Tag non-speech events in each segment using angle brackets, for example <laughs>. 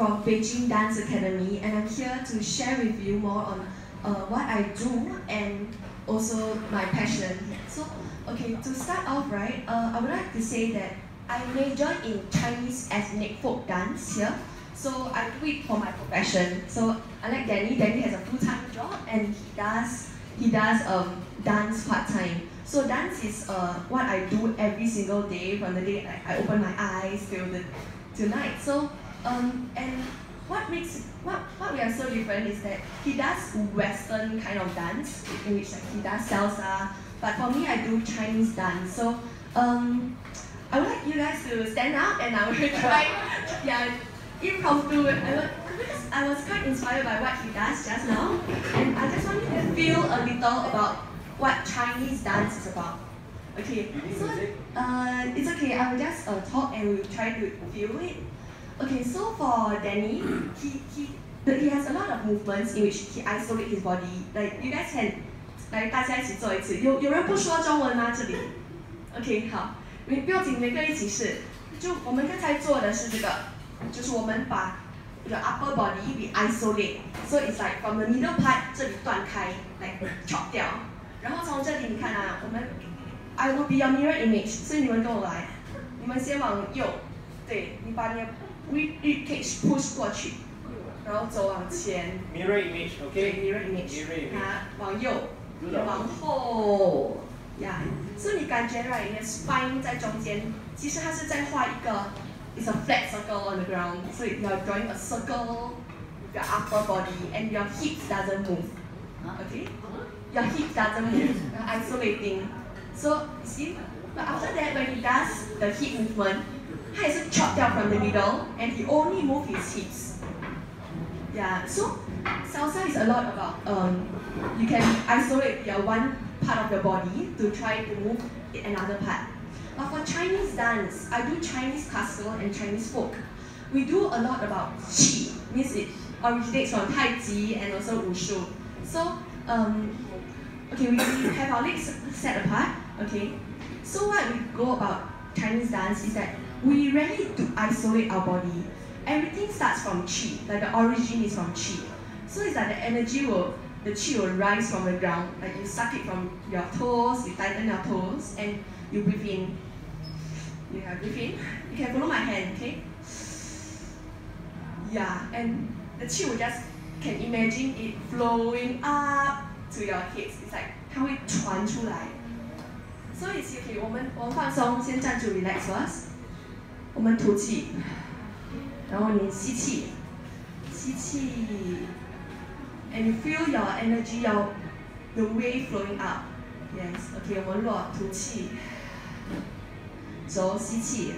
from Beijing Dance Academy, and I'm here to share with you more on uh, what I do and also my passion. So, okay, to start off, right, uh, I would like to say that I major in Chinese ethnic folk dance here. So I do it for my profession. So unlike Danny, Danny has a full-time job and he does he does um, dance part-time. So dance is uh, what I do every single day from the day I, I open my eyes till the till night. So um, and what makes what what we are so different is that he does Western kind of dance in which like he does salsa, but for me I do Chinese dance. So um, I would like you guys to stand up and I will <laughs> try yeah impromptu. I because I was quite inspired by what he does just now, and I just want you to feel a little about what Chinese dance is about. Okay, so uh, it's okay. I will just uh, talk and we'll try to feel it. Okay, so for Danny, he he he has a lot of movements in which he isolates his body. Like you guys can 来，大家一起做一次。有有人不说中文吗？这里？OK，好，没不要紧，每个一起试。就我们刚才做的是这个，就是我们把这个 upper body we isolate，so it's like from the middle part 这里断开，like chop 掉，然后从这里你看啊，我们 I will be your mirror image，所以你们跟我来，你们先往右，对你把你的 rib rib cage push 过去，然后走往前， Mirror image, 对 okay? mirror image， Mirror image 它往右，也往后，呀，所以你感觉 right，你的 spine 在中间，其实它是在画一个，it's a flat circle on the ground，所以 you're drawing a circle with your upper body and your hips doesn't move, okay? Your hips doesn't move, you're isolating. So you see, but after that when he does the hip movement, 他也是 chop 掉 from the middle and he only move his hips. Yeah, so salsa is a lot about um, you can isolate your one part of your body to try to move another part. But for Chinese dance, I do Chinese classical and Chinese folk. We do a lot about qi, means it originates from Tai Chi and also Wushu. So, um, okay, we, we have our legs set apart, okay? So what we go about Chinese dance is that we really to isolate our body. Everything starts from qi, like the origin is from qi. So it's like the energy will, the qi will rise from the ground. Like you suck it from your toes, you tighten your toes, and you breathe in. You have breathe in. You can follow my hand, okay? Yeah, and the qi will just can imagine it flowing up to your hips. It's like 它会传出来。So it's okay. 我们我们放松，先站住，relax first。 我们吐气，然后你吸气，吸气，and you feel your energy, your the way flowing up. Yes, OK，我们落吐气，走吸气。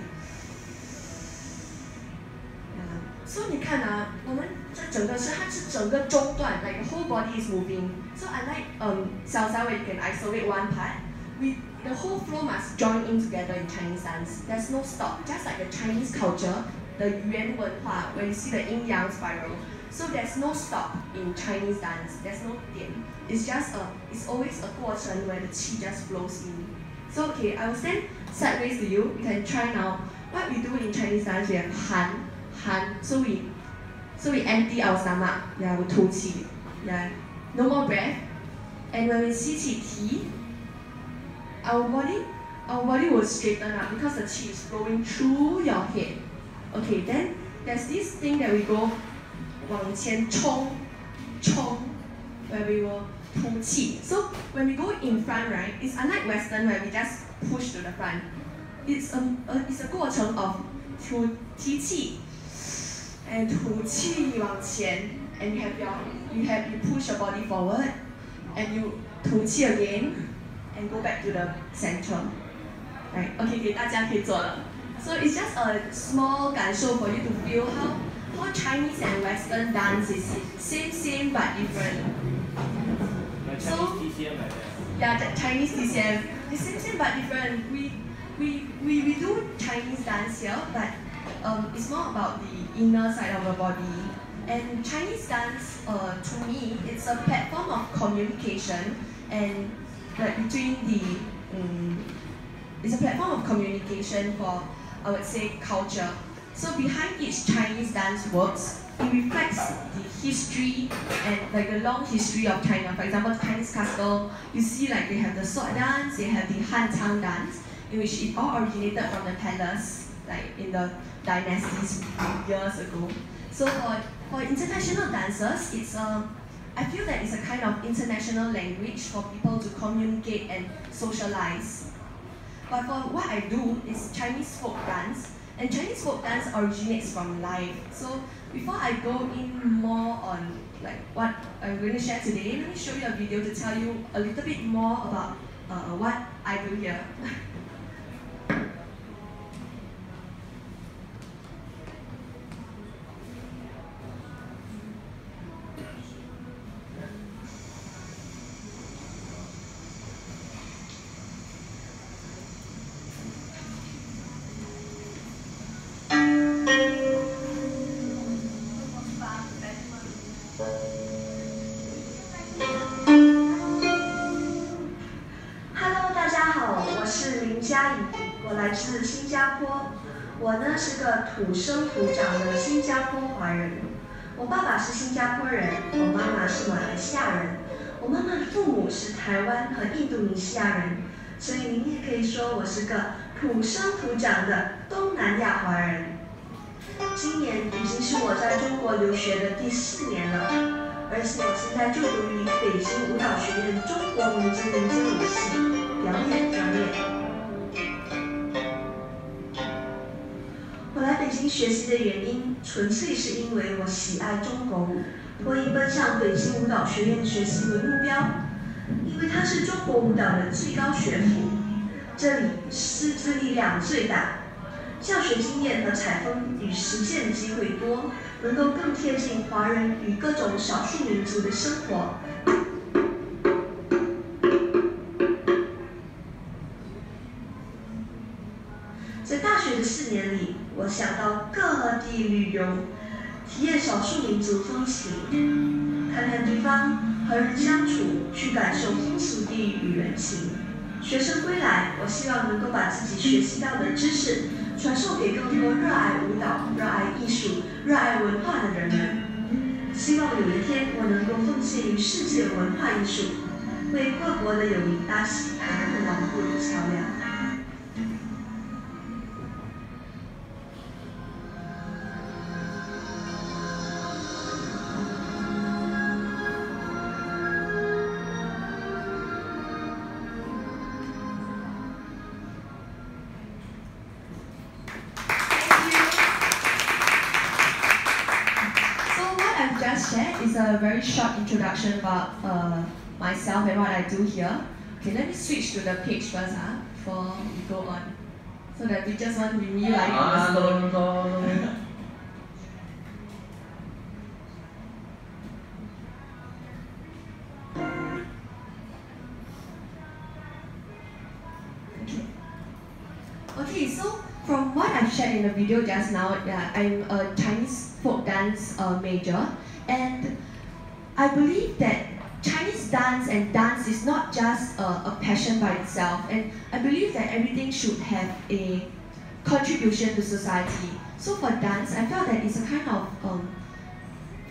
So 你看啊，我们这整个是它是整个中段，like whole body is moving. So I like, um salsa where can isolate one part, we the whole flow must join in together in Chinese dance. There's no stop. Just like the Chinese culture, the Yuan 文化, where you see the yin yang spiral. So there's no stop in Chinese dance. There's no 点. It's just a, it's always a 过程 where the qi just flows in. So okay, I will stand sideways to you. You can try now. What we do in Chinese dance, we have han, han. So we, so we empty our stomach. Yeah, we 吐气. Yeah, no more breath. And when we 吸气提, our body, our body will straighten up because the qi is flowing through your head. Okay, then there's this thing that we go 往前冲，冲 where we will 吐气. So when we go in front, right, it's unlike Western where we just push to the front. It's a, a it's a 过程 of 吐提气 and 吐气往前 and you have your you have you push your body forward and you 吐气 again and go back to the center. Right? Okay, 给大家可以做了。So it's just a small 感受 for you to feel how how Chinese and Western dance is same same but different. Like So- Chinese TCM like that. Yeah, the Chinese TCM. It's same same but different. We we we, we do Chinese dance here, but um, it's more about the inner side of the body. And Chinese dance, uh, to me, it's a platform of communication and like between the um, it's a platform of communication for I would say, culture. So behind each Chinese dance works, it reflects the history and like the long history of China. For example, Chinese classical, you see like they have the sword dance, they have the Han Tang dance, in which it all originated from the palace, like in the dynasties years ago. So for, for international dancers, it's um, I feel that it's a kind of international language for people to communicate and socialize. But for what I do is Chinese folk dance, and Chinese folk dance originates from life. So before I go in more on like what I'm going to share today, let me show you a video to tell you a little bit more about uh, what I do here. <laughs> 好我是林嘉怡，我来自新加坡。我呢是个土生土长的新加坡华人，我爸爸是新加坡人，我妈妈是马来西亚人，我妈妈的父母是台湾和印度尼西亚人，所以您也可以说我是个土生土长的东南亚华人。今年已经是我在中国留学的第四年了，而且我现在就读于北京舞蹈学院中国民族民间舞系表演专业。北京学习的原因，纯粹是因为我喜爱中国舞，我以奔向北京舞蹈学院学习为目标。因为它是中国舞蹈的最高学府，这里师资力量最大，教学经验和采风与实践机会多，能够更贴近华人与各种少数民族的生活。年里。我想到各地旅游，体验少数民族风情，看看对方和人相处，去感受风俗地域与人情。学生归来，我希望能够把自己学习到的知识传授给更多热爱舞蹈、热爱艺术、热爱文化的人们。希望有一天我能够奉献于世界文化艺术，为各国的友谊搭起更牢固的桥梁。I do here. Okay, let me switch to the page first huh, before we go on. So that we just want to be me like ah. Okay, so from what I've shared in the video just now, yeah, I'm a Chinese folk dance uh, major and I believe that dance and dance is not just a, a, passion by itself, and I believe that everything should have a contribution to society. So for dance, I felt that it's a kind of um,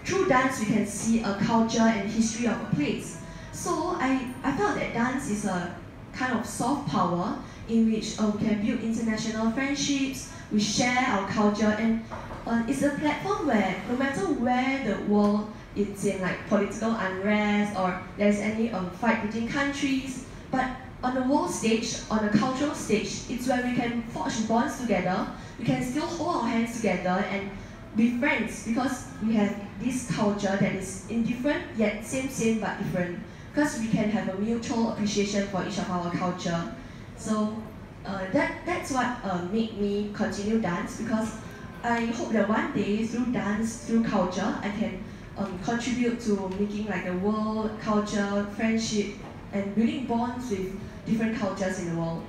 through dance we can see a culture and history of a place. So I, I felt that dance is a kind of soft power in which uh, we can build international friendships, we share our culture, and uh, it's a platform where no matter where the world it's in like political unrest or there's any um, fight between countries. But on the world stage, on the cultural stage, it's where we can forge bonds together. We can still hold our hands together and be friends because we have this culture that is indifferent yet same same but different. Because we can have a mutual appreciation for each of our culture. So uh, that that's what uh, made me continue dance because I hope that one day through dance, through culture, I can um, contribute to making like a world culture, friendship, and building bonds with different cultures in the world.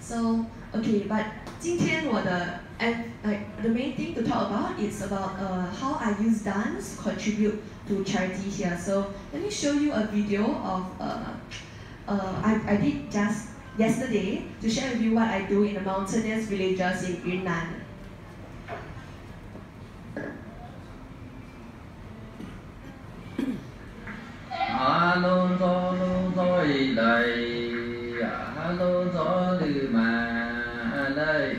So, okay, but 今天我的 and like the main thing to talk about is about uh, how I use dance to contribute to charity here. So let me show you a video of uh, uh, I, I did just yesterday to share with you what I do in the mountainous villages in Yunnan. a lô do lô do đầy a lô do lư mà đây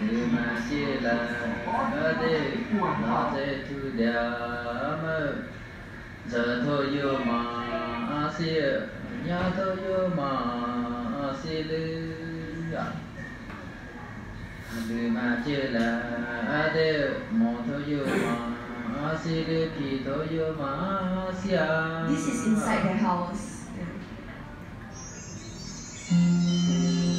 lư mà chia là ở đây nó sẽ thu đà mơ thôi yêu mà a xia thôi yêu mà a lư lư mà chia là ở đây mò thôi yêu This is inside the house. Yeah.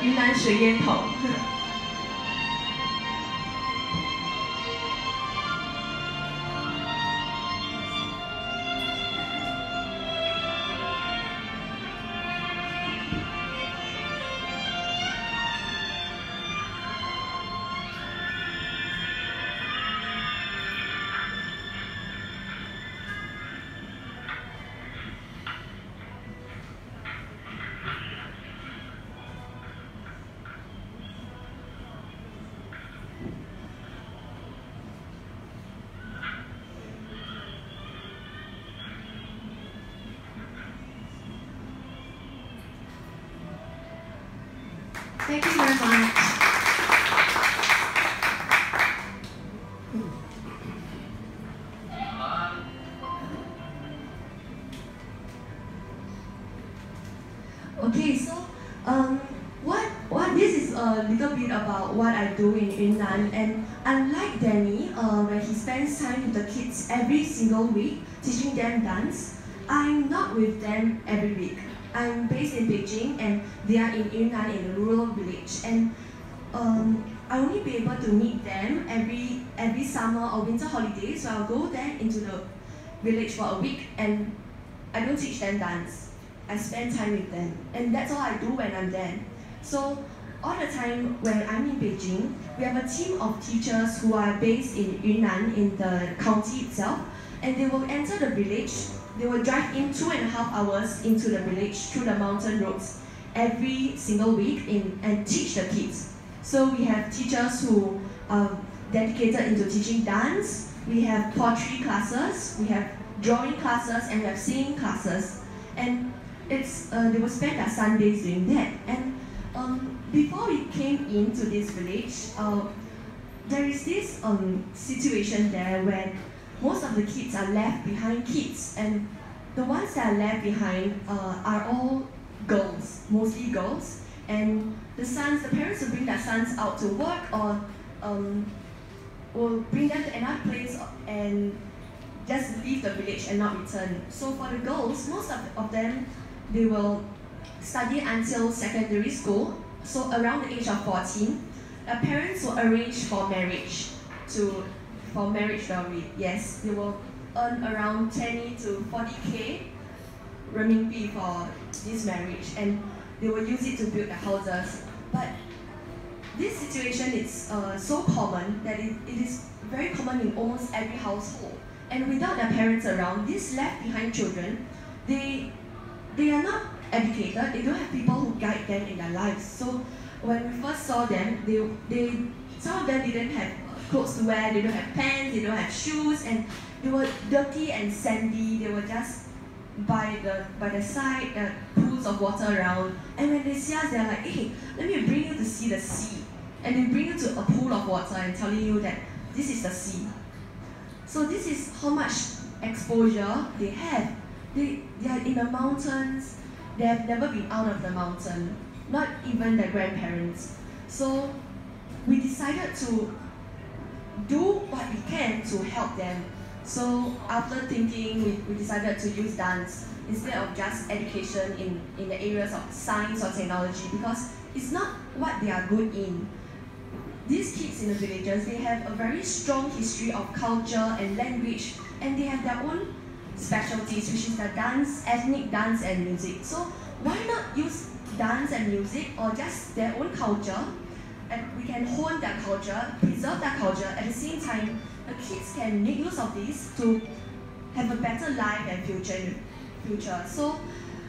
云南水烟筒。Thank you very much. Okay, so um, what what this is a little bit about what I do in Yunnan, and unlike Danny, uh, where he spends time with the kids every single week teaching them dance, I'm not with them every week. I'm based in Beijing, and they are in Yunnan in a rural village, and um, I only be able to meet them every every summer or winter holiday. So I'll go there into the village for a week, and I don't teach them dance. I spend time with them, and that's all I do when I'm there. So all the time when I'm in Beijing, we have a team of teachers who are based in Yunnan in the county itself, and they will enter the village. They will drive in two and a half hours into the village through the mountain roads every single week in, and teach the kids. So we have teachers who are dedicated into teaching dance, we have pottery classes, we have drawing classes, and we have singing classes. And it's uh, they will spend their Sundays doing that. And um, before we came into this village, uh, there is this um, situation there where most of the kids are left behind kids, and the ones that are left behind uh, are all girls, mostly girls. And the sons, the parents will bring their sons out to work or um, will bring them to another place and just leave the village and not return. So for the girls, most of, of them, they will study until secondary school. So around the age of 14, the parents will arrange for marriage to for marriage dowry. Yes, they will earn around 20 to 40k renminbi for this marriage and they will use it to build their houses. But this situation is uh, so common that it, it is very common in almost every household. And without their parents around, these left behind children, they they are not educated, they don't have people who guide them in their lives. So when we first saw them, they, they some of them didn't have clothes to wear, they don't have pants, they don't have shoes, and they were dirty and sandy, they were just by the by the side, uh, pools of water around. And when they see us, they're like, hey, let me bring you to see the sea. And they bring you to a pool of water and telling you that this is the sea. So this is how much exposure they have. They, they are in the mountains, they have never been out of the mountain, not even their grandparents. So we decided to do what we can to help them. So after thinking, we, we decided to use dance instead of just education in, in the areas of science or technology because it's not what they are good in. These kids in the villages, they have a very strong history of culture and language and they have their own specialties which is the dance, ethnic dance and music. So why not use dance and music or just their own culture and we can hone their culture, preserve their culture, at the same time the kids can make use of this to have a better life and future future. So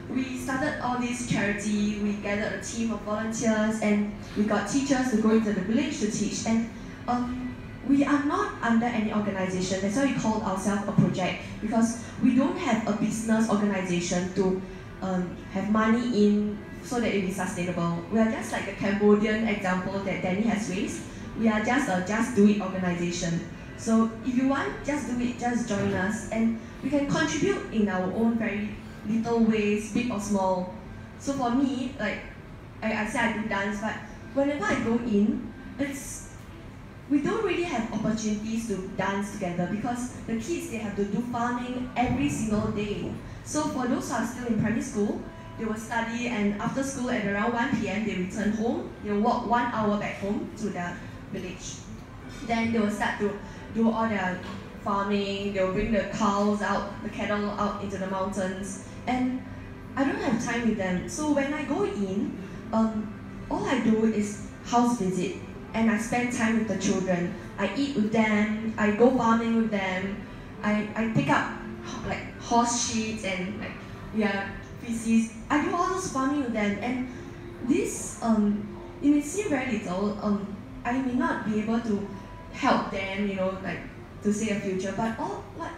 we started all this charity, we gathered a team of volunteers and we got teachers to go into the village to teach and um, we are not under any organization, that's why we call ourselves a project because we don't have a business organization to um, have money in so that it be sustainable. We are just like the Cambodian example that Danny has raised. We are just a just do it organization. So if you want, just do it, just join us. And we can contribute in our own very little ways, big or small. So for me, like I, I say I do dance, but whenever I go in, it's we don't really have opportunities to dance together because the kids they have to do farming every single day. So for those who are still in primary school, they will study and after school at around 1 p.m. they return home. They will walk one hour back home to their village. Then they will start to do all their farming, they'll bring the cows out, the cattle out into the mountains. And I don't have time with them. So when I go in, um, all I do is house visit and I spend time with the children. I eat with them, I go farming with them, I, I pick up like horse shit and like yeah feces. I do all those farming with them and this um it may seem very little, um I may not be able to help them, you know, like to see a future, but all what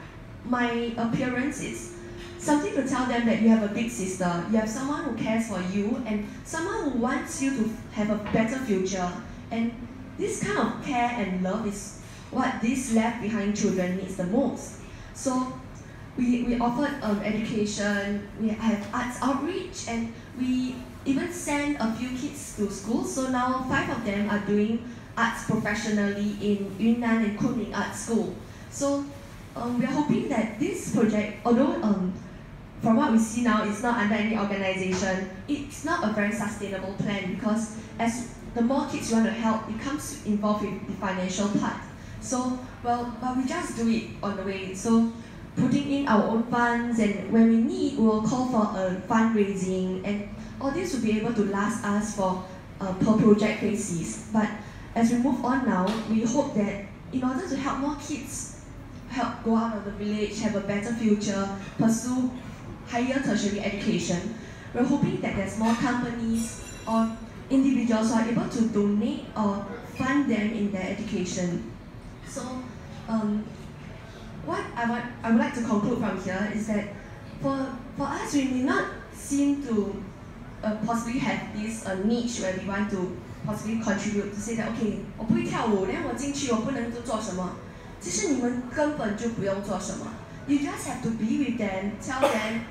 my appearance is something to tell them that you have a big sister, you have someone who cares for you, and someone who wants you to have a better future. And this kind of care and love is what these left behind children needs the most. So we, we offered um, education, we have arts outreach, and we even sent a few kids to school. So now five of them are doing arts professionally in Yunnan and Kunming Art School. So um, we are hoping that this project, although um, from what we see now, it's not under any organization, it's not a very sustainable plan because as the more kids you want to help, it comes involved with the financial part. So, well, but we just do it on the way. So, putting in our own funds and when we need, we'll call for a fundraising and all this will be able to last us for uh, per project basis. But as we move on now, we hope that in order to help more kids help go out of the village, have a better future, pursue higher tertiary education, we're hoping that there's more companies or individuals who are able to donate or fund them in their education. So, um, what I want I would like to conclude from here is that for for us we may not seem to uh, possibly have this uh, niche where we want to possibly contribute to say that okay 我不会跳舞，但我进去我不能做做什么。其实你们根本就不用做什么。You just have to be with them, tell them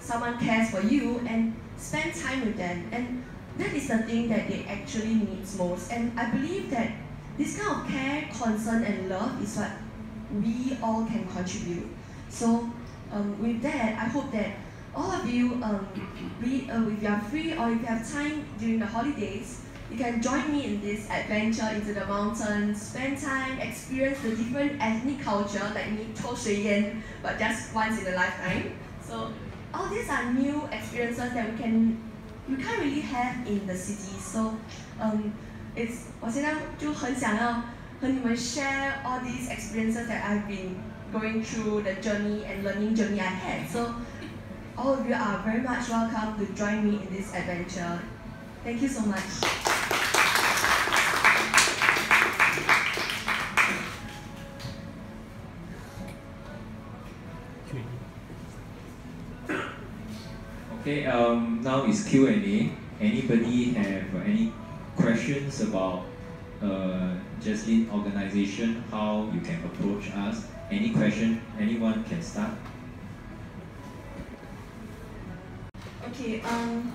someone cares for you, and spend time with them. And that is the thing that they actually needs most. And I believe that this kind of care, concern, and love is what we all can contribute. So um, with that, I hope that all of you, um, be, uh, if you are free or if you have time during the holidays, you can join me in this adventure into the mountains, spend time, experience the different ethnic culture like me, Cho Shui Yan, but just once in a lifetime. So all these are new experiences that we can we can't really have in the city. So um, it's 我现在就很想要 和你们 share all these experiences that I've been going through the journey and learning journey I had. So all of you are very much welcome to join me in this adventure. Thank you so much. Okay, um, now is Q&A. Anybody have any questions about uh, Jeslyn organization, how you can approach us? Any question? Anyone can start? Okay, um,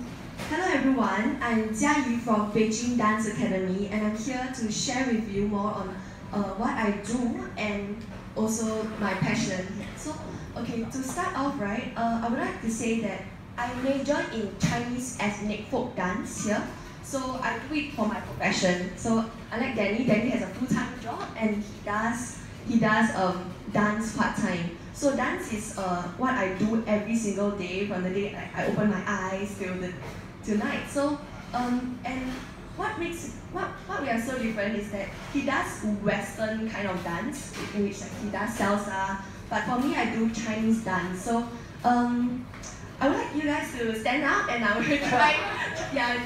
hello everyone. I'm Jiayi from Beijing Dance Academy, and I'm here to share with you more on uh, what I do and also my passion. So, okay, to start off, right, uh, I would like to say that I major in Chinese ethnic folk dance here. So I do it for my profession. So unlike Danny, Danny has a full-time job and he does he does um, dance part-time. So dance is uh, what I do every single day from the day I, I open my eyes till the till night. So um, and what makes what what we are so different is that he does Western kind of dance in which like he does salsa, but for me I do Chinese dance. So um, I would like you guys to stand up and I will <laughs> try, yeah,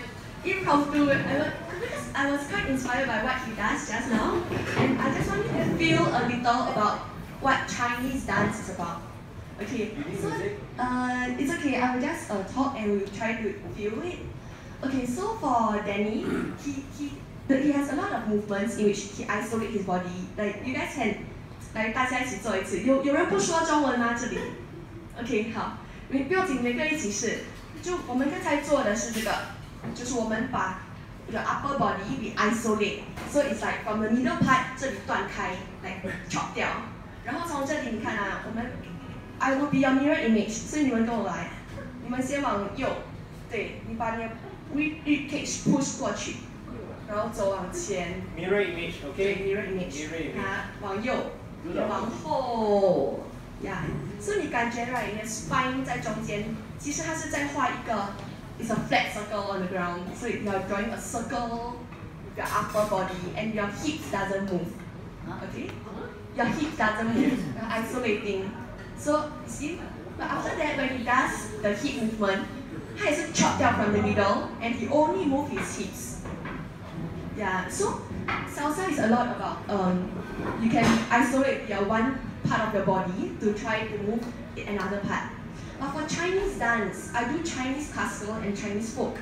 impromptu. I would, because I was quite inspired by what he does just now, and I just want you to feel a little about what Chinese dance is about. Okay, so uh, it's okay. I will just uh, talk and we'll try to feel it. Okay, so for Danny, he he the, he has a lot of movements in which he isolates his body. Like you guys can 来大家一起做一次。有有人不说中文吗？这里？OK，好。你不要紧，每个人一起试。就我们刚才做的是这个， 就是我们把这个 upper body we isolate，so it's like from the middle part 这里断开，来 chop 掉，然后从这里你看啊，我们 I will be your mirror image，所以你们跟我来，你们先往右，对你把你的 rib rib cage push 过去，然后走往前，Mirror image, 对 mirror image. 它往右，往后。呀，所以你感觉 right，你的 spine 在中间，其实它是在画一个 it's a flat circle on the ground. So you're drawing a circle with your upper body and your hips doesn't move. Okay? Uh-huh. Your hips doesn't move. You're isolating. So, see? But after that, when he does the hip movement, he is chopped out from the middle and he only moves his hips. Yeah, so salsa is a lot about um, you can isolate your one part of your body to try to move another part. But for Chinese dance, I do Chinese classical and Chinese folk.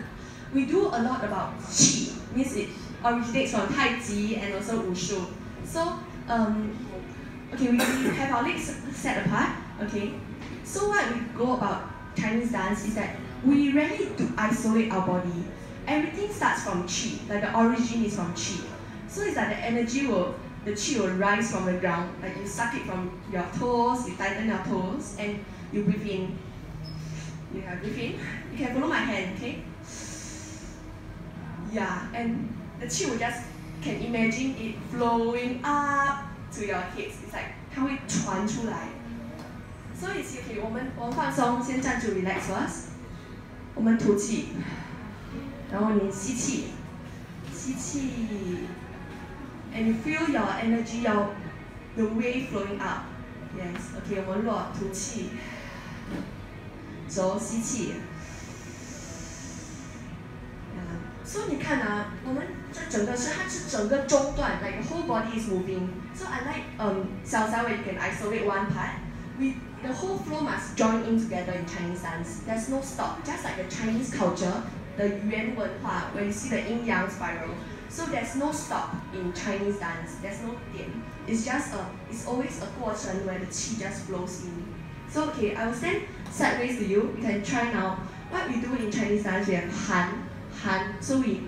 We do a lot about qi, means it originates from Tai Chi and also Wushu. So, um, okay, we, have our legs set apart, okay. So what we go about Chinese dance is that we rarely do isolate our body. Everything starts from qi, like the origin is from qi. So it's like the energy will, the qi will rise from the ground. Like you suck it from your toes, you tighten your toes, and you breathe in You have breathe in. You can follow my hand, okay? Yeah, and the qi will just can imagine it flowing up to your hips. It's like 它会传出来。So it's okay，我们我们放松，先站住，relax first。我们吐气，然后你吸气，吸气，and you feel your energy, your the wave flowing up. Yes, OK，我们落吐气， 走吸气。所以你看啊，我们这整个是它是整个中段，like the whole body is moving. So unlike um 小小 where you can isolate one part, we the whole flow must join in together in Chinese dance. There's no stop. Just like the Chinese culture, the Yuan 文化, where you see the yin yang spiral. So there's no stop in Chinese dance. There's no 点. It's just a, it's always a 过程 where the qi just flows in. So okay, I will stand sideways to you. You can try now. What we do in Chinese dance, we have Han, Han. So we,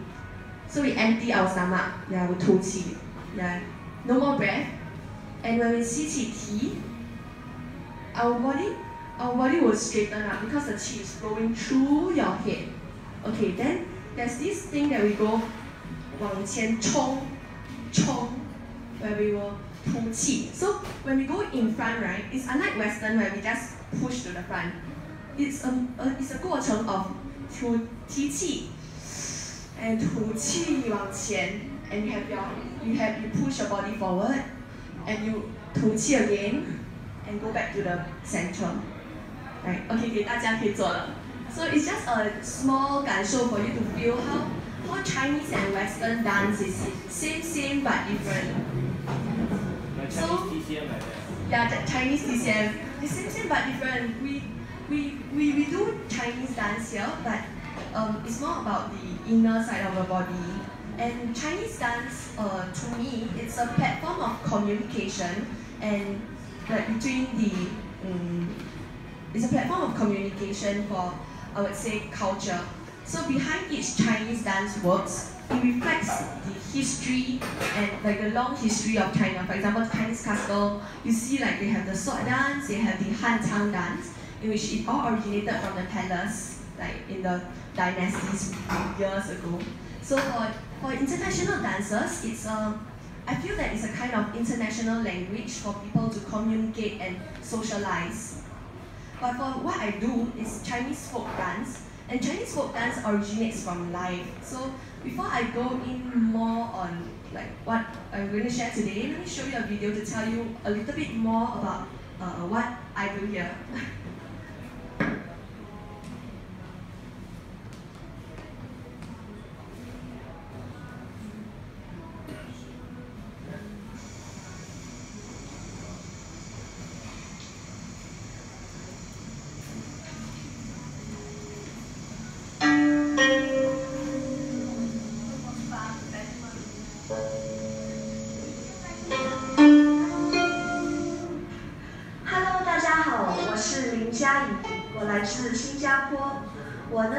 so we empty our stomach. Yeah, we 吐气. Yeah, no more breath. And when we 吸气提, our body, our body will straighten up because the qi is flowing through your head. Okay, then there's this thing that we go 往前冲,冲, where we will 吐气. So when we go in front, right, it's unlike Western where we just push to the front. It's a, a it's a 过程 of 吐提气 and 吐气往前 and you have your you have you push your body forward and you 吐气 again and go back to the center. Right? Okay, 给大家可以做了。So it's just a small 感受 for you to feel how how Chinese and Western dance is same same but different. Like So- Chinese TCM like that. Yeah, the Chinese TCM. It's same same but different. We we we, we do Chinese dance here, but um, it's more about the inner side of the body. And Chinese dance, uh, to me, it's a platform of communication and like between the um, it's a platform of communication for I would say culture. So behind each Chinese dance works, it reflects the history and like the long history of China. For example, Chinese classical, you see like they have the sword dance, they have the Han Tang dance, in which it all originated from the palace, like in the dynasties years ago. So for, for international dancers, it's a I feel that it's a kind of international language for people to communicate and socialize. But for what I do is Chinese folk dance, and Chinese folk dance originates from life. So before I go in more on like what I'm going to share today, let me show you a video to tell you a little bit more about uh, what I do here. <laughs>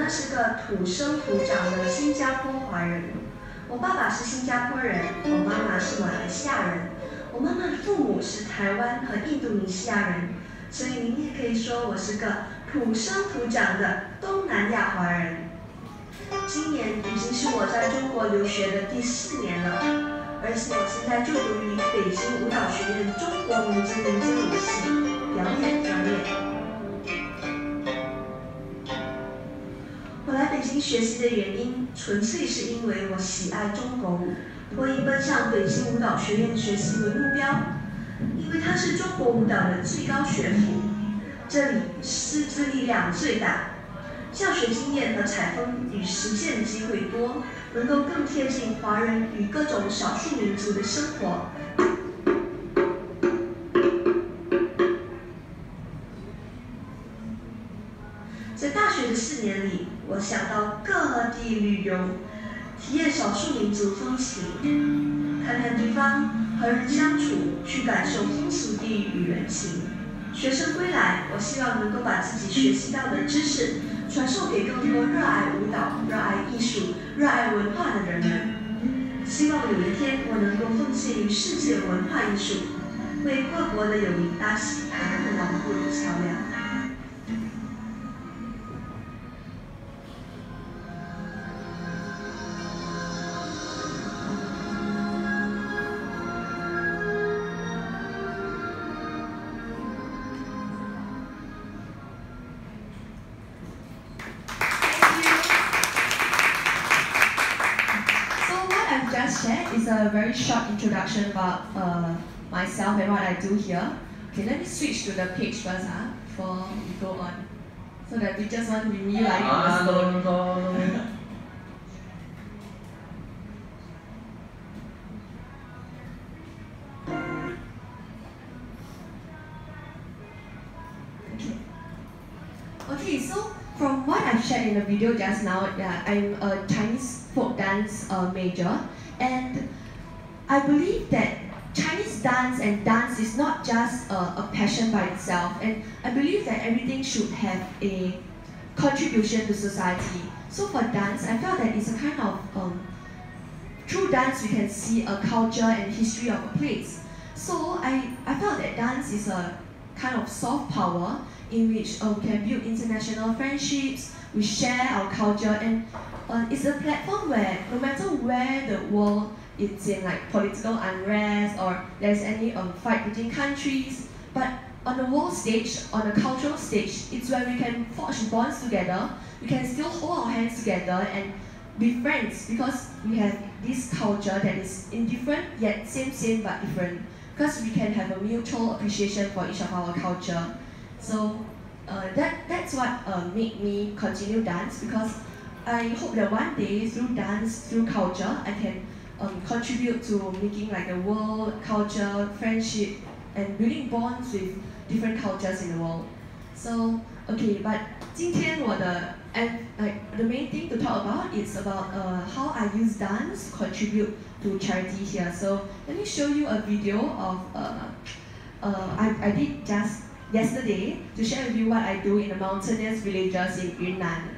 呢是个土生土长的新加坡华人。我爸爸是新加坡人，我妈妈是马来西亚人。我妈妈的父母是台湾和印度尼西亚人，所以您也可以说我是个土生土长的东南亚华人。今年已经是我在中国留学的第四年了，而且我现在就读于北京舞蹈学院中国民族民间舞系表演专业。我来北京学习的原因，纯粹是因为我喜爱中国舞，我以奔向北京舞蹈学院学习为目标，因为它是中国舞蹈的最高学府，这里师资力量最大，教学经验和采风与实践机会多，能够更贴近华人与各种少数民族的生活。我想到各地旅游，体验少数民族风情，看看地方和人相处，去感受风俗地域与人情。学生归来，我希望能够把自己学习到的知识传授给更多热爱舞蹈、热爱艺术、热爱文化的人们。希望有一天我能够奉献于世界文化艺术，为各国的友谊搭起更牢固的桥梁。I do here. Okay, let me switch to the page first huh, before we go on. So that we just want to be like on the stone. Okay. Okay, so from what I've shared in the video just now, yeah, I'm a Chinese folk dance uh, major and I believe that Chinese dance and dance is not just a, a, passion by itself, and I believe that everything should have a contribution to society. So for dance, I felt that it's a kind of um, through dance we can see a culture and history of a place. So I, I felt that dance is a kind of soft power in which uh, we can build international friendships, we share our culture, and uh, it's a platform where no matter where the world it's in like political unrest or there's any um, fight between countries, but on the world stage, on the cultural stage, it's where we can forge bonds together, we can still hold our hands together and be friends because we have this culture that is indifferent yet same same but different. Because we can have a mutual appreciation for each of our culture. So uh, that that's what uh, made me continue dance because I hope that one day through dance, through culture, I can um, contribute to making like a world culture, friendship, and building bonds with different cultures in the world. So okay, but 今天我的 and like the main thing to talk about is about uh, how I use dance to contribute to charity here. So let me show you a video of uh, uh, I, I did just yesterday to share with you what I do in the mountainous villages in Yunnan.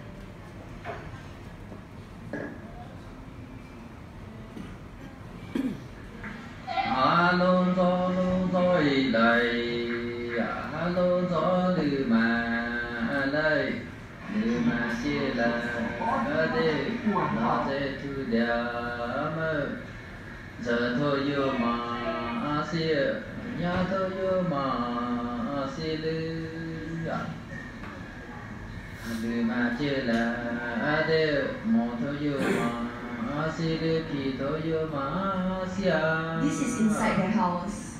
a lô tô lô a lô tô mà đây lư mà chia là ở đây nó sẽ thu đà mơ giờ thôi mà a xia nhà mà a xia lư mà chia là ở đây mò thôi mà This is inside the house.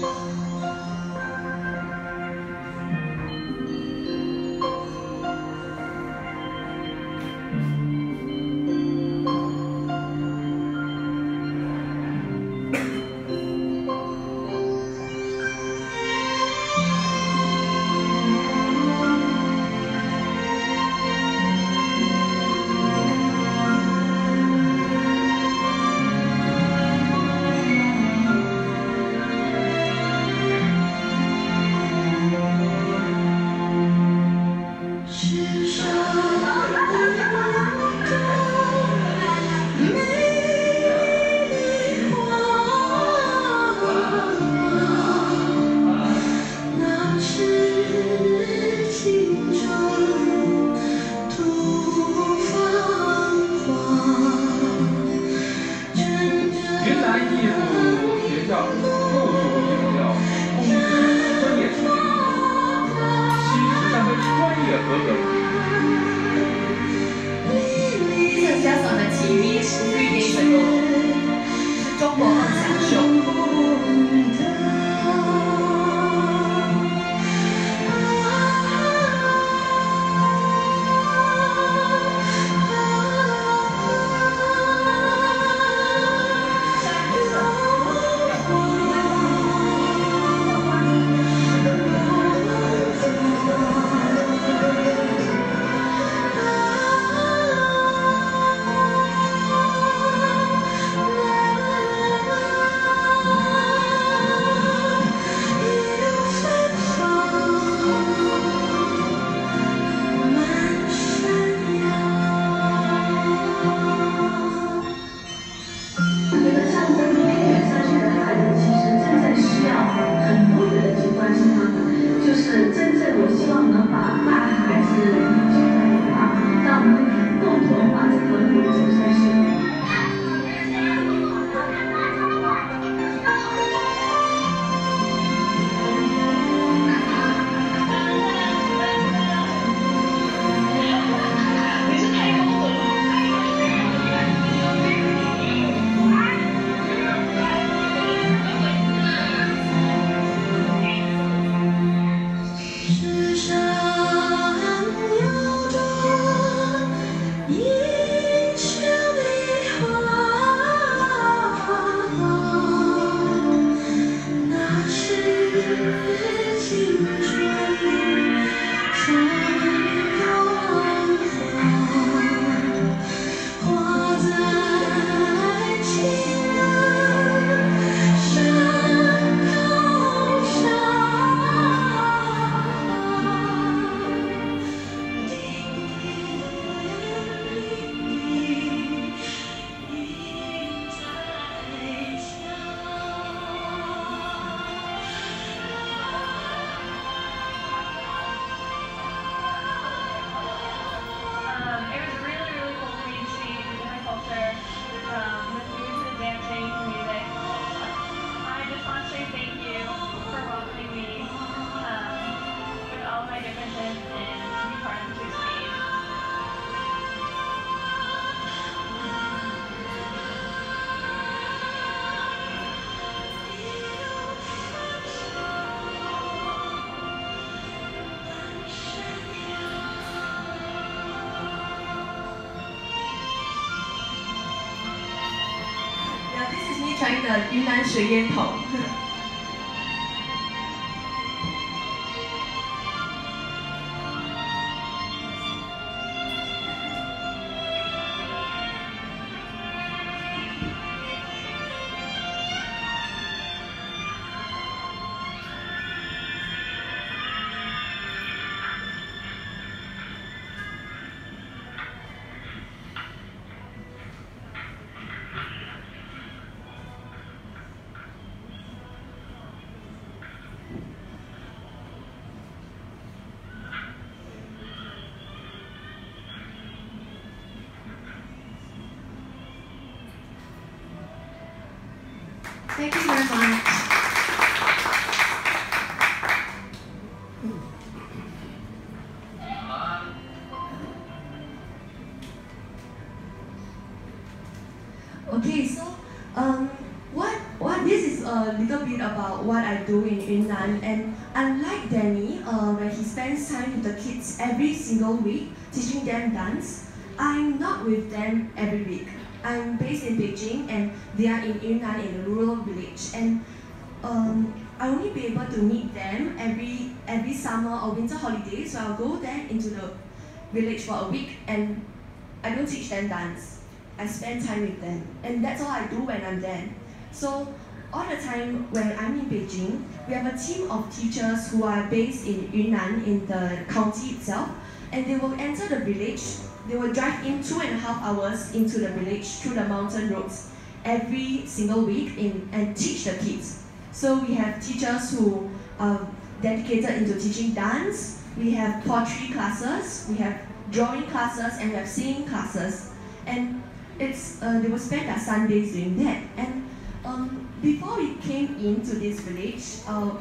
trying 云南水烟筒。A little bit about what I do in Yunnan, and unlike Danny, uh, where he spends time with the kids every single week teaching them dance, I'm not with them every week. I'm based in Beijing, and they are in Yunnan in a rural village, and um, I only be able to meet them every every summer or winter holiday. So I'll go there into the village for a week, and I don't teach them dance. I spend time with them, and that's all I do when I'm there. So all the time when I'm in Beijing, we have a team of teachers who are based in Yunnan in the county itself, and they will enter the village. They will drive in two and a half hours into the village through the mountain roads every single week in, and teach the kids. So we have teachers who are dedicated into teaching dance. We have pottery classes. We have drawing classes, and we have singing classes. And it's uh, they will spend their Sundays doing that. And um, before we came into this village, uh,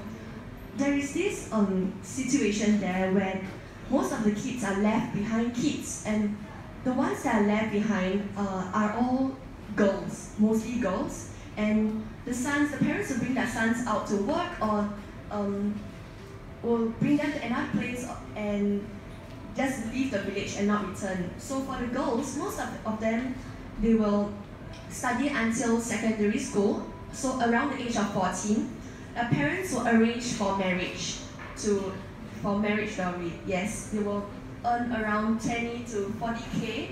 there is this um, situation there where most of the kids are left behind kids, and the ones that are left behind uh, are all girls, mostly girls. And the sons, the parents will bring their sons out to work or um, will bring them to another place and just leave the village and not return. So for the girls, most of, of them, they will study until secondary school. So around the age of 14, their parents will arrange for marriage to for marriage dowry. Yes, they will earn around 20 to 40k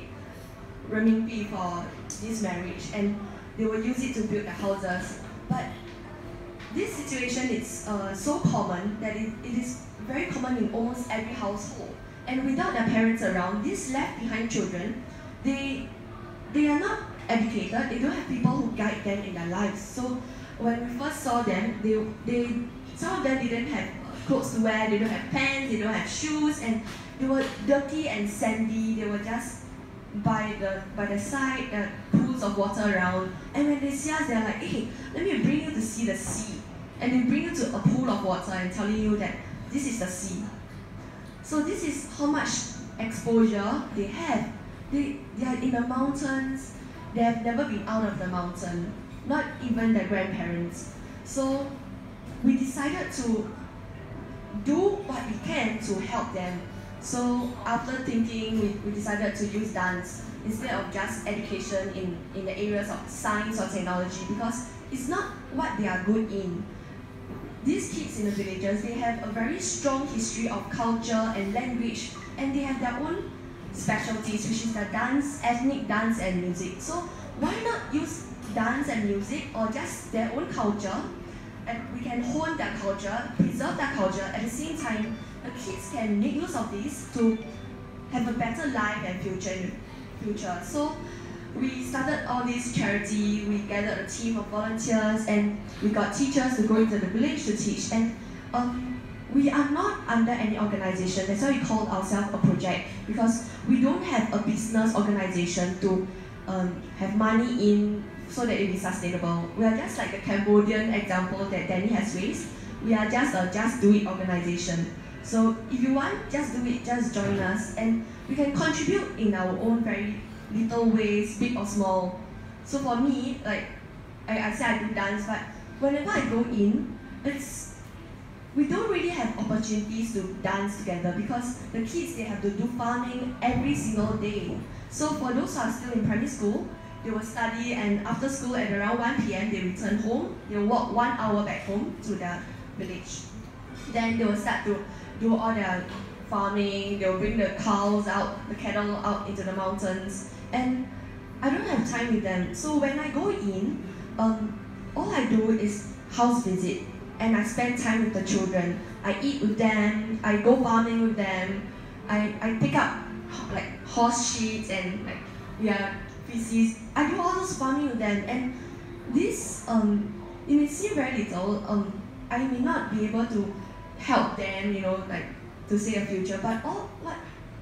renminbi for this marriage and they will use it to build the houses. But this situation is uh, so common that it, it is very common in almost every household. And without their parents around, these left behind children, they, they are not educated, they don't have people who guide them in their lives. So when we first saw them, they, they, some of them didn't have clothes to wear, they don't have pants, they don't have shoes, and they were dirty and sandy, they were just by the by the side, uh, pools of water around. And when they see us, they're like, hey, let me bring you to see the sea. And they bring you to a pool of water and telling you that this is the sea. So this is how much exposure they have. They, they are in the mountains, they have never been out of the mountain, not even their grandparents. So we decided to do what we can to help them. So after thinking, we, we decided to use dance instead of just education in, in the areas of science or technology because it's not what they are good in. These kids in the villages, they have a very strong history of culture and language and they have their own specialties which is the dance, ethnic dance and music. So why not use dance and music or just their own culture and we can hone their culture, preserve their culture, at the same time, the kids can make use of this to have a better life and future. future. So we started all this charity, we gathered a team of volunteers and we got teachers to go into the village to teach. And um, we are not under any organization, that's why we call ourselves a project because we don't have a business organization to um, have money in so that it is sustainable. We are just like the Cambodian example that Danny has raised. We are just a just do it organization. So if you want, just do it, just join us. And we can contribute in our own very little ways, big or small. So for me, like I, I say I do dance, but whenever I go in, it's we don't really have opportunities to dance together because the kids they have to do farming every single day. So for those who are still in primary school, they will study and after school at around 1 p.m. they return home. They walk one hour back home to their village. Then they will start to do all their farming, they will bring the cows out, the cattle out into the mountains. And I don't have time with them. So when I go in, um, all I do is house visit and I spend time with the children. I eat with them, I go farming with them, I, I pick up like horse shit and like yeah feces. I do all those farming with them and this um it may seem very little, um I may not be able to help them, you know, like to see a future, but all what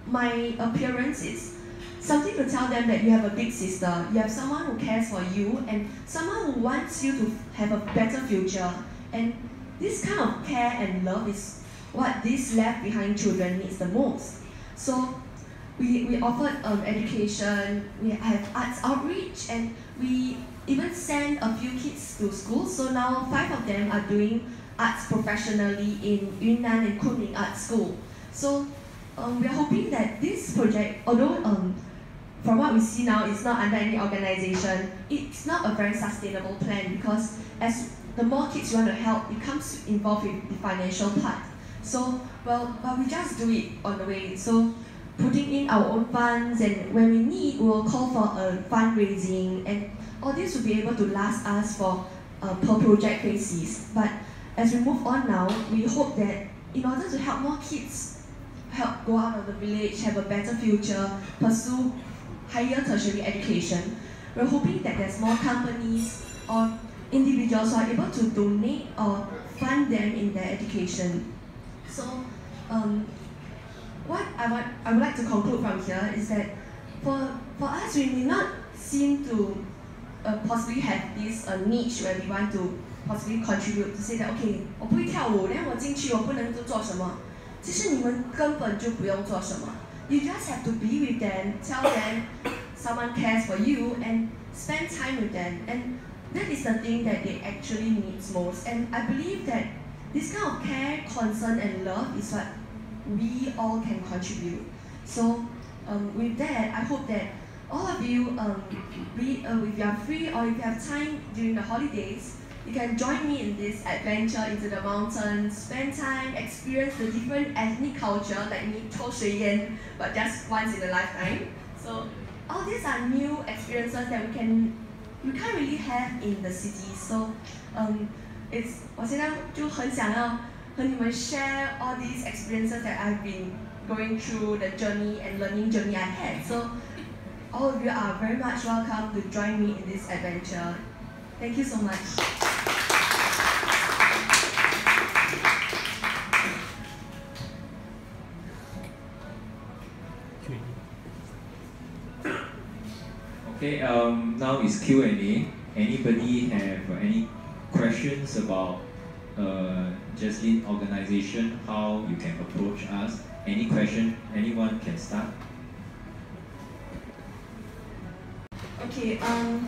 my appearance is something to tell them that you have a big sister, you have someone who cares for you and someone who wants you to have a better future. And this kind of care and love is what these left behind children needs the most. So we, we offered um, education, we have arts outreach, and we even send a few kids to school. So now five of them are doing arts professionally in Yunnan and Kunming Art School. So um, we are hoping that this project, although um, from what we see now, it's not under any organization, it's not a very sustainable plan because as the more kids you want to help, it comes involved with the financial part. So, well, but we just do it on the way. So, putting in our own funds, and when we need, we'll call for a fundraising, and all this will be able to last us for uh, per project basis. But as we move on now, we hope that in order to help more kids help go out of the village, have a better future, pursue higher tertiary education, we're hoping that there's more companies or individuals who are able to donate or fund them in their education. So, um, what I want, I would like to conclude from here is that for for us, we may not seem to uh, possibly have this uh, niche where we want to possibly contribute to say that okay，我不会跳舞，然后我进去我不能做做什么。其实你们根本就不用做什么。You just have to be with them, tell them someone cares for you, and spend time with them. And that is the thing that they actually need most. And I believe that this kind of care, concern, and love is what we all can contribute. So um, with that, I hope that all of you, um, be, uh, if you are free or if you have time during the holidays, you can join me in this adventure into the mountains, spend time, experience the different ethnic culture like me, Cho Shui Yan, but just once in a lifetime. So all these are new experiences that we can we can't really have in the city. So um, it's 我现在就很想要和你们 share all these experiences that I've been going through the journey and learning journey I had. So all of you are very much welcome to join me in this adventure. Thank you so much. Okay, um, now is Q&A. Anybody have any questions about uh, Jeslyn organization, how you can approach us? Any question, anyone can start? Okay, um,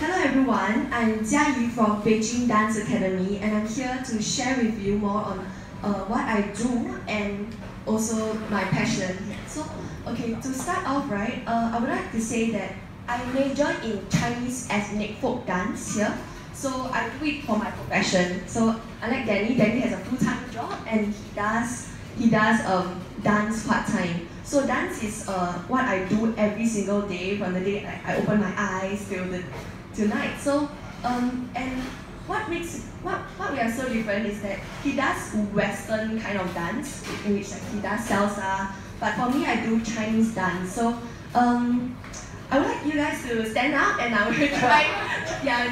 hello everyone. I'm Jiayi from Beijing Dance Academy and I'm here to share with you more on uh, what I do and also my passion. So, okay, to start off, right, uh, I would like to say that I major in Chinese ethnic folk dance here. So I do it for my profession. So unlike Danny, Danny has a full-time job and he does he does um, dance part-time. So dance is uh, what I do every single day from the day I, I open my eyes till the till night. So um, and what makes what what we are so different is that he does Western kind of dance, in which like he does salsa. But for me, I do Chinese dance. So um, I would like you guys to stand up and I will <laughs> try, yeah,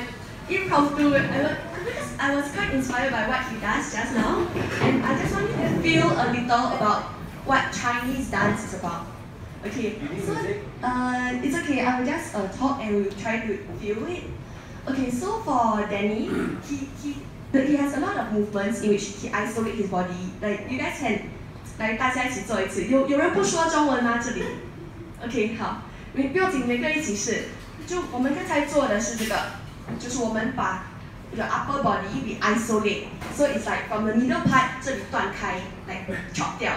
impromptu. I will, because I was quite inspired by what he does just now, and I just want you to feel a little about what Chinese dance is about. Okay, so uh, it's okay. I will just uh, talk and we'll try to feel it. Okay, so for Danny, he he he has a lot of movements in which he isolates his body. Like you guys can 来大<laughs> 家一起做一次。有有人不说中文吗？这里？OK，好。 没不要紧，每个人一起试。就我们刚才做的是这个，就是我们把 the upper body we isolate，so it's like from the middle part 这里断开，like chop 掉，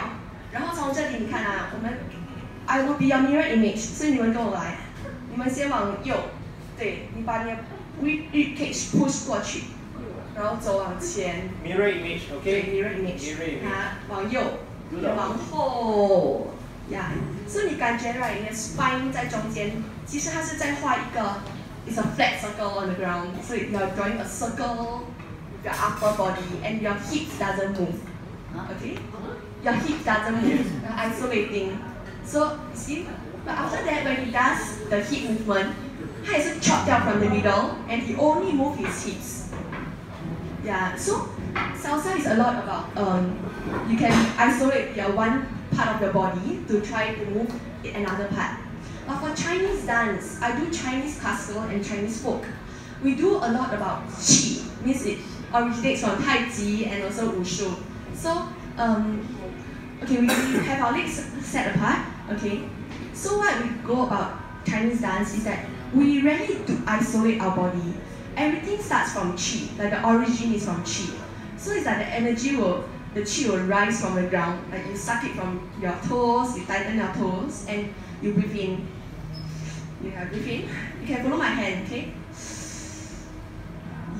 然后从这里你看啊，我们 I will be your mirror image，所以你们跟我来，你们先往右，对，你把你的 rib cage push 过去，然后走往前，Mirror image, 对 okay? mirror image. 它往右往后，呀，所以你感觉 right，你的 spine 在中间，其实它是在画一个，it's a flat circle on the ground，所以 you're drawing a circle with your upper body and your hips doesn't move, okay? Your hips doesn't move, you're isolating. So you see, but after that when he does the hip movement, 他也是 chop 掉 from the middle and he only move his hips. Yeah, so salsa is a lot about um, you can isolate your one part of your body to try to move another part. But for Chinese dance, I do Chinese classical and Chinese folk. We do a lot about qi, means it originates from Tai Chi and also Wushu. So, um, okay, we, have our legs set apart, okay. So what we go about Chinese dance is that we rarely to isolate our body. Everything starts from chi, like the origin is from chi. So it's like the energy will, the chi will rise from the ground. Like you suck it from your toes, you tighten your toes, and you breathe in. You have breathe in. You can follow my hand, okay?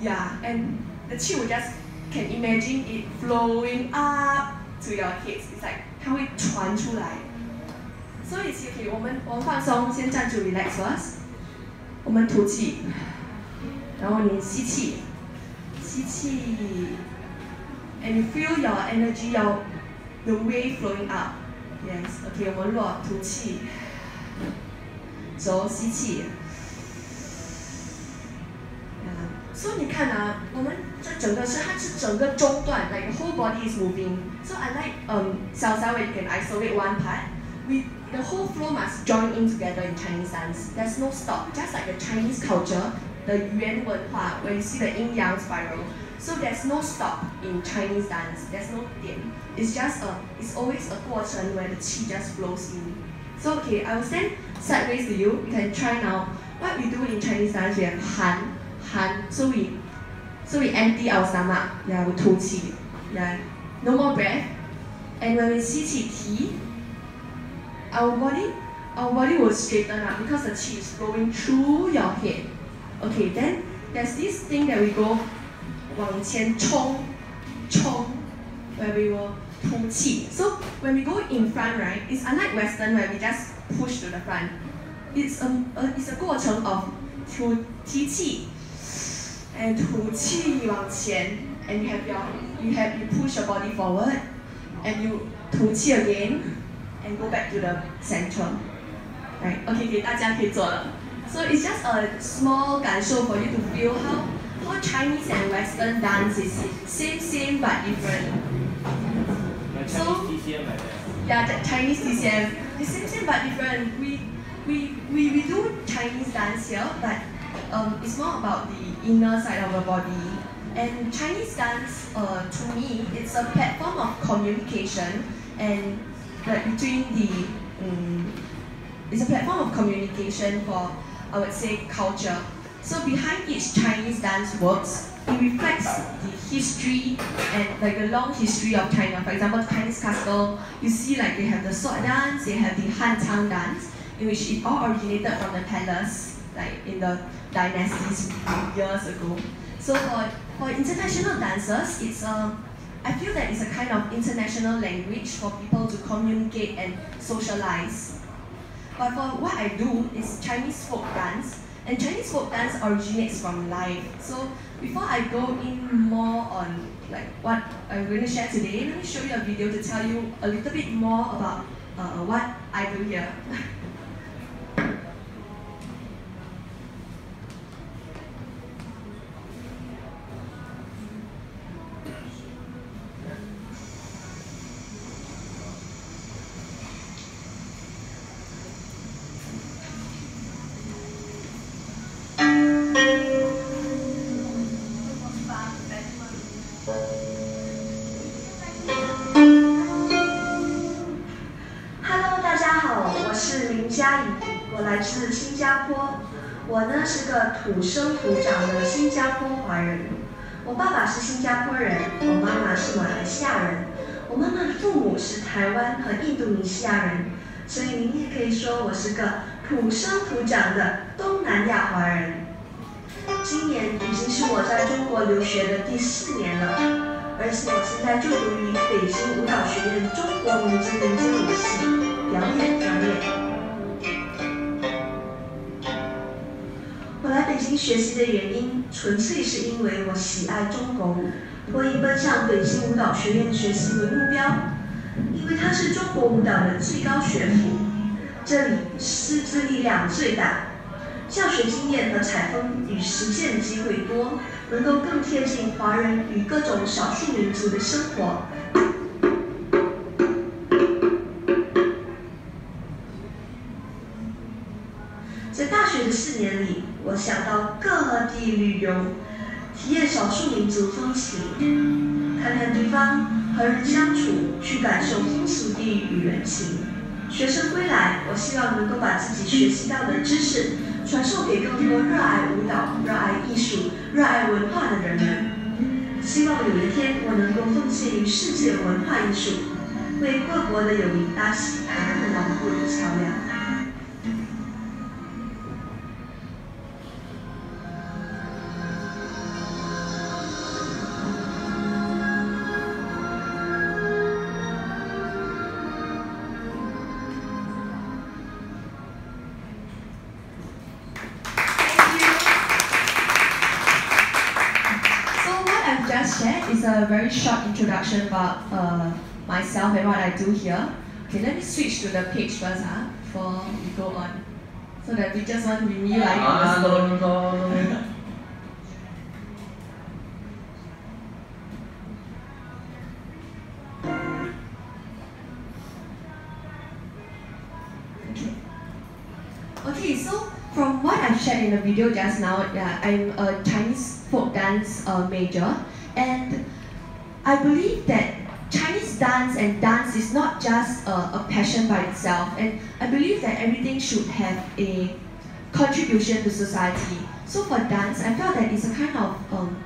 Yeah, and the chi will just can imagine it flowing up to your head. It's like 它会传出来。所以 it's okay，我们我们放松，先站住，relax first。我们吐气，然后你吸气，吸气 ，and you feel your energy, your the wave flowing up. Yes, OK，我们落吐气，走吸气。所以你看啊，我们这整个是它是整个中段，like the whole body is moving. So unlike um salsa where you can isolate one part, we the whole flow must join in together in Chinese dance. There's no stop. Just like the Chinese culture, the Yuan 文化, where you see the yin yang spiral. So there's no stop in Chinese dance. There's no 点. It's just a, it's always a 过程 where the qi just flows in. So okay, I will stand sideways to you. You can try now. What we do in Chinese dance, we have han, han. So we, so we empty our stomach. Yeah, we 吐气. Yeah, no more breath. And when we 吸气提, our body, our body will straighten up because the qi is flowing through your head. Okay, then there's this thing that we go 往前冲，冲 where we will 吐气. So when we go in front, right, it's unlike Western where we just push to the front. It's a, a it's a 过程 of 吐提气 and 吐气往前 and you have your you have you push your body forward and you 吐气 again and go back to the center. Right? Okay, 给大家可以做了。So it's just a small 感受 for you to feel how how Chinese and Western dance is same same but different. So-. Yeah, the Chinese TCM. It's same same but different. We we we, we do Chinese dance here, but um, it's more about the inner side of the body. And Chinese dance, uh, to me, it's a platform of communication and like between the um, it's a platform of communication for I would say culture. So behind each Chinese dance works, it reflects the history and like the long history of China. For example, Chinese classical, you see like they have the sword dance, they have the Han Tang dance, in which it all originated from the palace, like in the dynasties years ago. So for, for international dancers, it's a I feel that it's a kind of international language for people to communicate and socialize. But for what I do is Chinese folk dance, and Chinese folk dance originates from life. So before I go in more on like what I'm going to share today, let me show you a video to tell you a little bit more about uh, what I do here. <laughs> 爸爸是新加坡人，我妈妈是马来西亚人，我妈妈的父母是台湾和印度尼西亚人，所以您也可以说我是个土生土长的东南亚华人。今年已经是我在中国留学的第四年了，而且我现在就读于北京舞蹈学院中国民族民间舞系表演专业。学习的原因，纯粹是因为我喜爱中国舞，我以奔向北京舞蹈学院学习为目标，因为它是中国舞蹈的最高学府，这里师资力量最大，教学经验和采风与实践机会多，能够更贴近华人与各种少数民族的生活。想到各地旅游，体验少数民族风情，看看对方，和人相处，去感受风俗地域与人情。学生归来，我希望能够把自己学习到的知识传授给更多热爱舞蹈、热爱艺术、热爱文化的人们。希望有一天我能够奉献于世界文化艺术，为各国的友谊搭起更牢固的桥梁。Very short introduction about uh, myself and what I do here. Okay, let me switch to the page first huh, before we go on. So that we just want to be me like Okay, so from what I've shared in the video just now, yeah, I'm a Chinese folk dance uh, major, and I believe that Chinese dance and dance is not just a, a passion by itself, and I believe that everything should have a contribution to society. So for dance, I felt that it's a kind of um,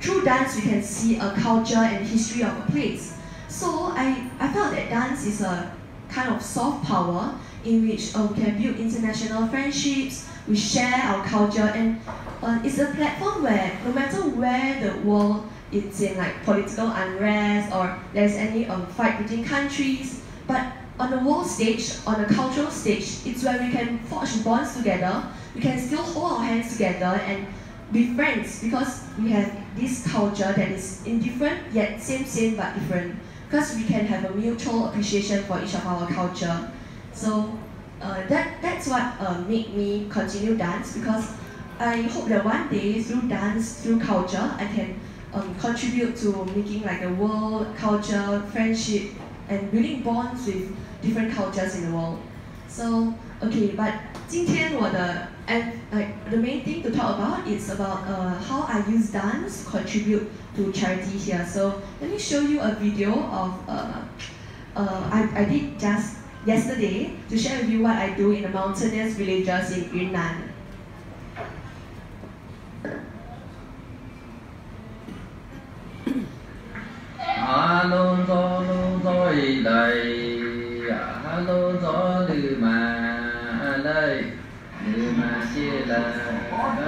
through dance we can see a culture and history of a place. So I, I felt that dance is a kind of soft power in which uh, we can build international friendships, we share our culture, and uh, it's a platform where no matter where the world is in like political unrest or there's any um, fight between countries, but on the world stage, on the cultural stage, it's where we can forge bonds together, we can still hold our hands together and be friends because we have this culture that is indifferent yet same same but different. Because we can have a mutual appreciation for each of our culture. So uh, that that's what uh, made me continue dance because I hope that one day through dance, through culture, I can um, contribute to making like a world culture, friendship, and building bonds with different cultures in the world. So okay, but 今天我的 and like the main thing to talk about is about uh, how I use dance to contribute to charity here. So let me show you a video of uh, uh, I, I did just yesterday to share with you what I do in the mountainous villages in Yunnan.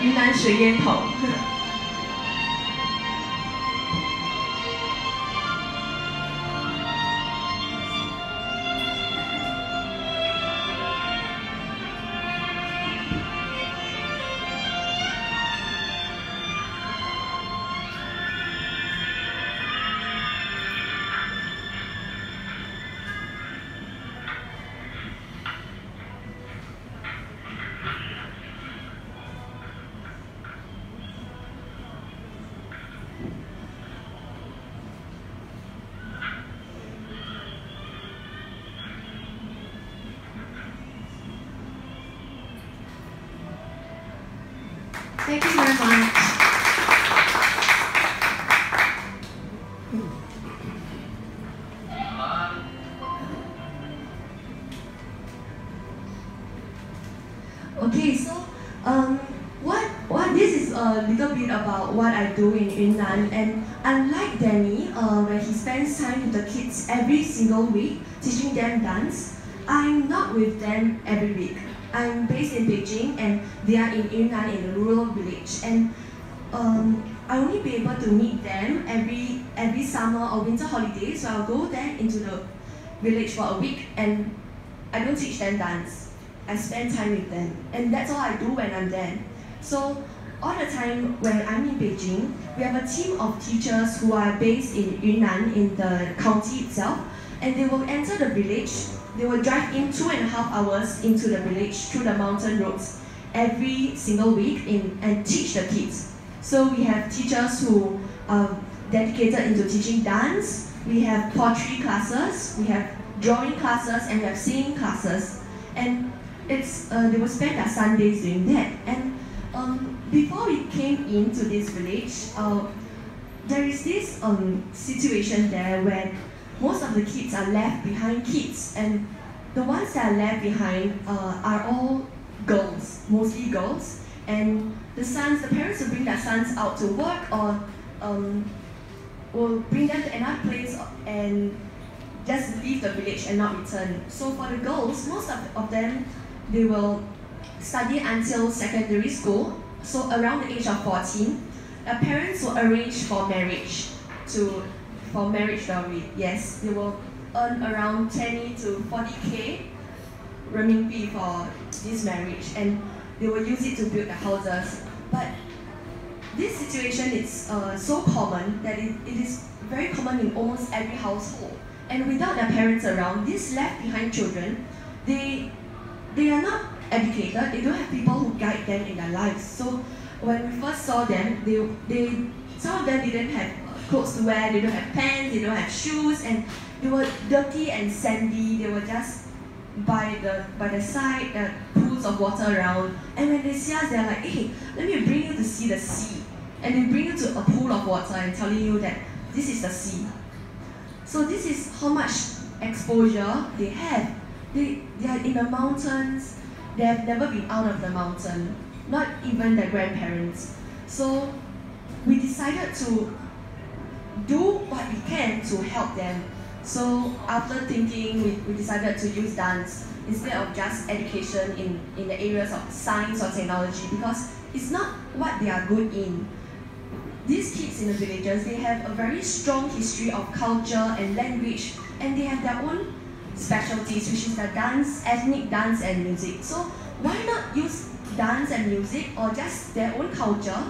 云南水烟筒。Yunnan, and unlike Danny, uh, where he spends time with the kids every single week teaching them dance, I'm not with them every week. I'm based in Beijing, and they are in Yunnan in a rural village, and um, I only be able to meet them every every summer or winter holiday. So I'll go there into the village for a week, and I don't teach them dance. I spend time with them, and that's all I do when I'm there. So all the time when I'm in Beijing, we have a team of teachers who are based in Yunnan in the county itself, and they will enter the village. They will drive in two and a half hours into the village through the mountain roads every single week in, and teach the kids. So we have teachers who are dedicated into teaching dance, we have pottery classes, we have drawing classes, and we have singing classes. And it's uh, they will spend their Sundays doing that. And um, before we came into this village, uh, there is this um, situation there where most of the kids are left behind kids, and the ones that are left behind uh, are all girls, mostly girls. And the sons, the parents will bring their sons out to work or um, will bring them to another place and just leave the village and not return. So for the girls, most of, of them, they will study until secondary school, so around the age of 14. Their parents will arrange for marriage to for marriage dowry. Yes, they will earn around 20 to 40k renminbi for this marriage and they will use it to build the houses. But this situation is uh, so common that it, it is very common in almost every household. And without their parents around, these left behind children, they, they are not educated, they don't have people who guide them in their lives. So when we first saw them, they, they, some of them didn't have clothes to wear, they don't have pants, they don't have shoes, and they were dirty and sandy. They were just by the by the side, the pools of water around. And when they see us, they're like, hey, let me bring you to see the sea. And they bring you to a pool of water and telling you that this is the sea. So this is how much exposure they have. They, they are in the mountains, they have never been out of the mountain, not even their grandparents. So we decided to do what we can to help them. So after thinking, we, we decided to use dance instead of just education in, in the areas of science or technology because it's not what they are good in. These kids in the villages, they have a very strong history of culture and language and they have their own specialties which is the dance, ethnic dance and music. So why not use dance and music or just their own culture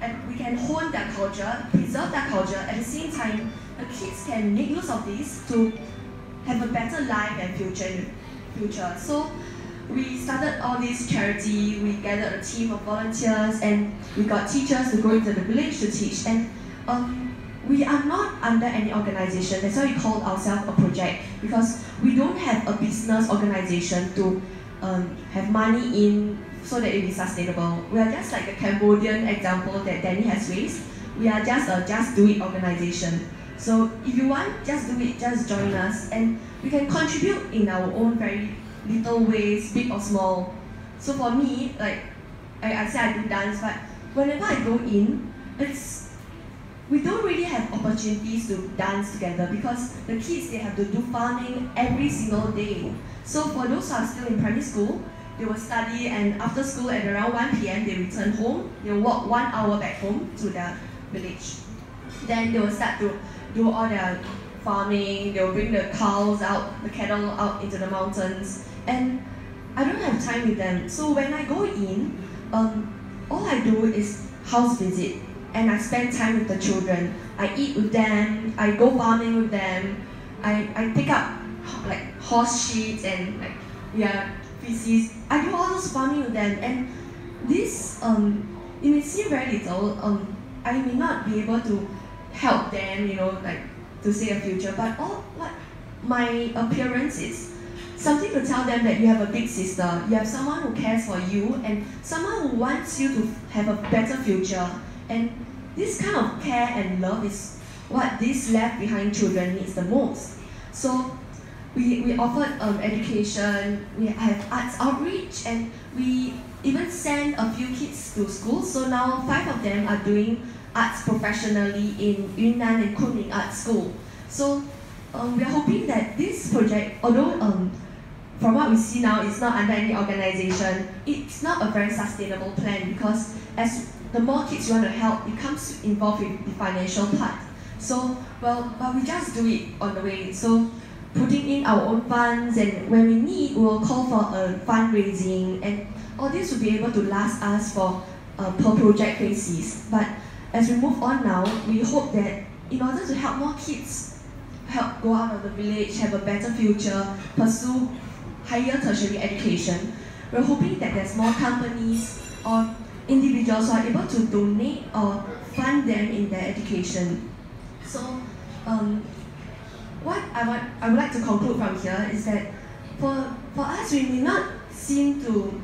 and we can hone their culture, preserve their culture, at the same time, the kids can make use of this to have a better life and future. future. So we started all this charity, we gathered a team of volunteers and we got teachers to go into the village to teach. And um, we are not under any organization, that's why we called ourselves a project because we don't have a business organization to um, have money in so that it be sustainable. We are just like a Cambodian example that Danny has raised. We are just a just do it organization. So if you want, just do it, just join us. And we can contribute in our own very little ways, big or small. So for me, like I, I say I do dance, but whenever I go in, it's we don't really have opportunities to dance together because the kids they have to do farming every single day. So for those who are still in primary school, they will study and after school at around 1 p.m. they return home. They will walk one hour back home to their village. Then they will start to do all their farming, they will bring the cows out, the cattle out into the mountains. And I don't have time with them. So when I go in, um, all I do is house visit and I spend time with the children. I eat with them, I go farming with them, I, I pick up like horse sheets and like yeah feces. I do all those farming with them, and this um, it may seem very little. Um, I may not be able to help them, you know, like to see a future, but all what my appearance is something to tell them that you have a big sister, you have someone who cares for you, and someone who wants you to have a better future. And this kind of care and love is what these left behind children needs the most. So we, we offered um, education, we have arts outreach, and we even send a few kids to school. So now five of them are doing arts professionally in Yunnan and Kunming Art School. So um, we are hoping that this project, although um, from what we see now, it's not under any organization, it's not a very sustainable plan because as the more kids you want to help, it comes involved with the financial part. So, well, but we just do it on the way. So putting in our own funds and when we need, we will call for a fundraising and all this will be able to last us for uh, per project basis. But as we move on now, we hope that in order to help more kids help go out of the village, have a better future, pursue higher tertiary education, we're hoping that there's more companies or individuals who are able to donate or fund them in their education. So um, what I, want, I would like to conclude from here is that for, for us, we may not seem to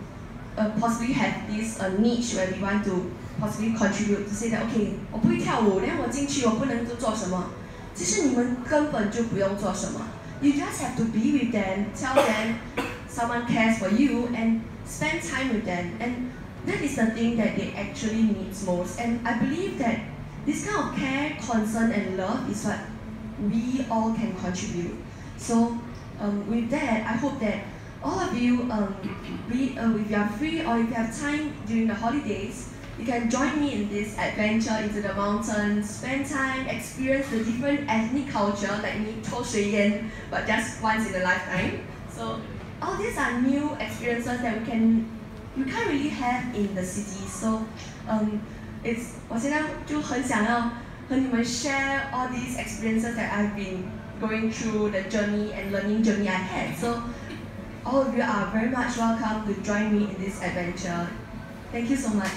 uh, possibly have this uh, niche where we want to possibly contribute to say that okay 我不会跳舞，then 我进去我不能做什么。其实你们根本就不用做什么。You just have to be with them, tell them <coughs> someone cares for you, and spend time with them. And that is the thing that they actually need most. And I believe that this kind of care, concern, and love is what we all can contribute. So um, with that, I hope that all of you, um, we, uh, if you are free or if you have time during the holidays, you can join me in this adventure into the mountains, spend time, experience the different ethnic culture like me, Yan, but just once in a lifetime. So all these are new experiences that we can we can't really have in the city. So um, it's 我现在就很想要和你们 share all these experiences that I've been going through the journey and learning journey I had. So all of you are very much welcome to join me in this adventure. Thank you so much.